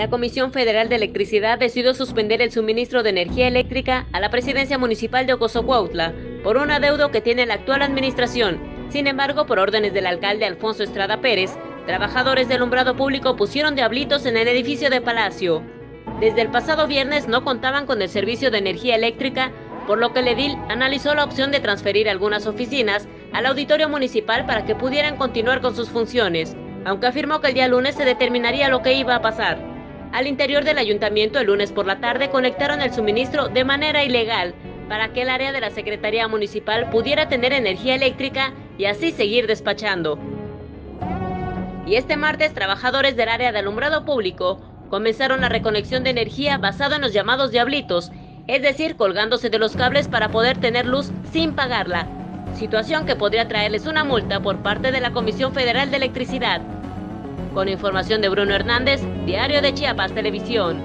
La Comisión Federal de Electricidad decidió suspender el suministro de energía eléctrica a la presidencia municipal de Ocosocuautla por un adeudo que tiene la actual administración. Sin embargo, por órdenes del alcalde Alfonso Estrada Pérez, trabajadores del umbrado público pusieron diablitos en el edificio de Palacio. Desde el pasado viernes no contaban con el servicio de energía eléctrica, por lo que el edil analizó la opción de transferir algunas oficinas al auditorio municipal para que pudieran continuar con sus funciones, aunque afirmó que el día lunes se determinaría lo que iba a pasar. Al interior del ayuntamiento el lunes por la tarde conectaron el suministro de manera ilegal para que el área de la Secretaría Municipal pudiera tener energía eléctrica y así seguir despachando. Y este martes trabajadores del área de alumbrado público comenzaron la reconexión de energía basado en los llamados diablitos, es decir, colgándose de los cables para poder tener luz sin pagarla, situación que podría traerles una multa por parte de la Comisión Federal de Electricidad. Con información de Bruno Hernández, Diario de Chiapas Televisión.